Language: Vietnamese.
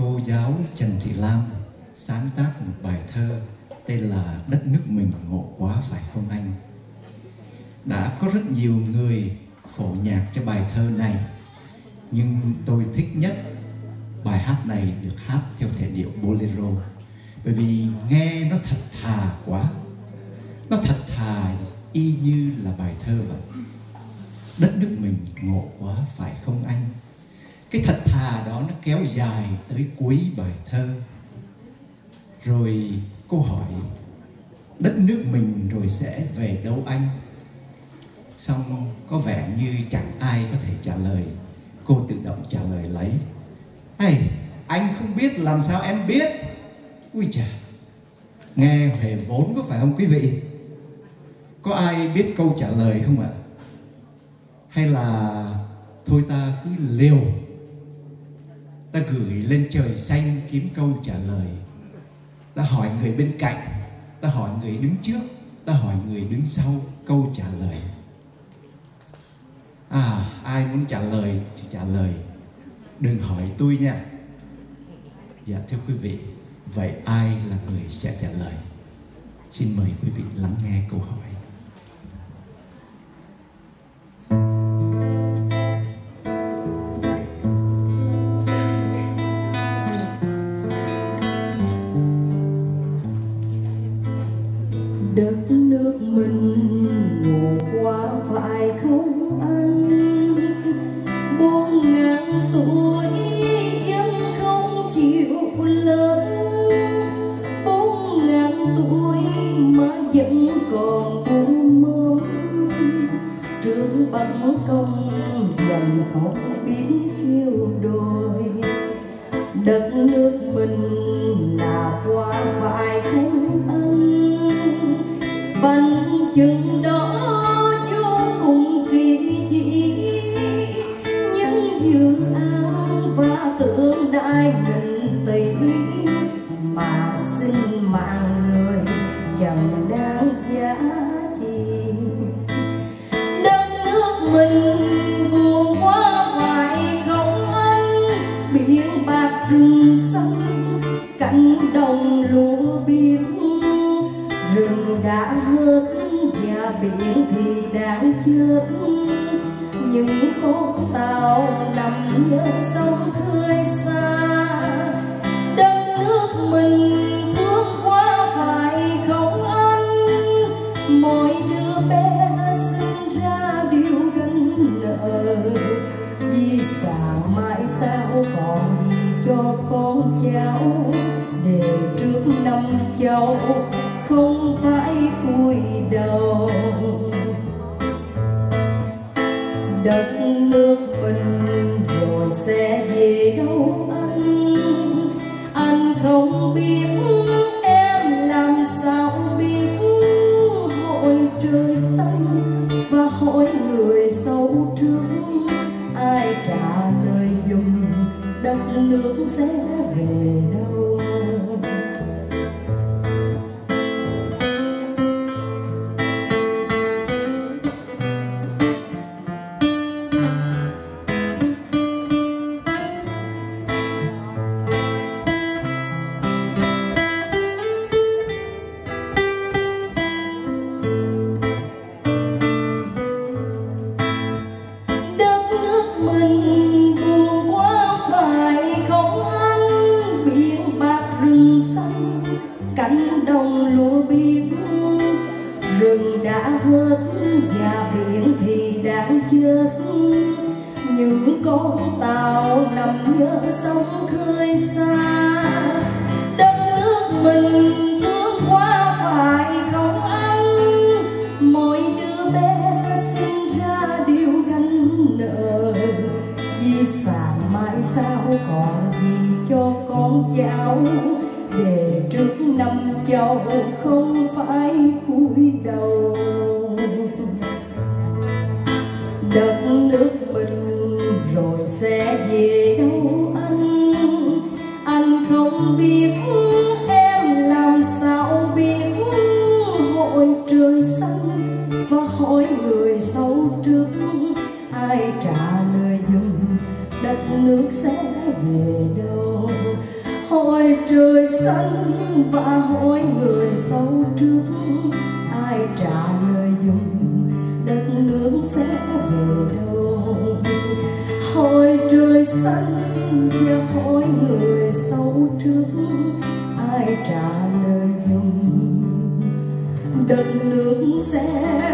cô giáo Trần Thị Lam sáng tác một bài thơ tên là Đất nước mình ngộ quá phải không anh? Đã có rất nhiều người phổ nhạc cho bài thơ này, nhưng tôi thích nhất bài hát này được hát theo thể điệu bolero, bởi vì nghe nó thật thà quá. Nó thật thà y như là bài thơ vậy. Đất nước mình ngộ quá phải không anh. Cái thật thà đó kéo dài tới cuối bài thơ. Rồi cô hỏi, đất nước mình rồi sẽ về đâu anh? Xong có vẻ như chẳng ai có thể trả lời. Cô tự động trả lời lấy. Hay anh không biết làm sao em biết? Ui chà, nghe về vốn có phải không quý vị? Có ai biết câu trả lời không ạ? Hay là thôi ta cứ liều? Ta gửi lên trời xanh kiếm câu trả lời. Ta hỏi người bên cạnh, ta hỏi người đứng trước, ta hỏi người đứng sau câu trả lời. À ai muốn trả lời thì trả lời. Đừng hỏi tôi nha. Dạ thưa quý vị, vậy ai là người sẽ trả lời? Xin mời quý vị lắng nghe câu hỏi. Đất nước mình ngủ qua phải không anh? Bốn ngàn tuổi vẫn không chịu lớn. Bốn ngàn tuổi mà vẫn còn u mơ. Trước bắn công dần không biết kêu đôi. Đất nước mình sinh mạng người chẳng đáng giá gì đất nước mình buồn quá phải không anh biển bạc rừng xanh cánh đồng lúa biếc rừng đã hết và biển thì đang chết những con tàu nằm nhớ sông khơi xa đất nước mình con cháu, để trước năm cháu không phải cúi đầu. Đất nước mình rồi sẽ về đâu anh anh không biết em làm sao biết? Hội trời xanh và hỏi người sâu trước. Đất nước sẽ về đâu? Đồng lúa rừng đã hết và biển thì đang chết. Những con tàu nằm nhớ sông khơi xa. Đất nước mình thương quá phải không anh? Mỗi đứa bé sinh ra đều gánh nợ. Di sản mãi sao còn gì cho con cháu? Không phải cúi đầu. Đất nước mình rồi sẽ về đâu anh anh không biết em làm sao biết? Hỏi trời xanh và hỏi người sâu trước. Ai trả lời dùm, đất nước sẽ về đâu? Hỏi trời xanh và hỏi người sâu trước, ai trả lời dùng, đất nước sẽ về đâu? Hỏi trời xanh và hỏi người sâu trước, ai trả lời dùng, đất nước sẽ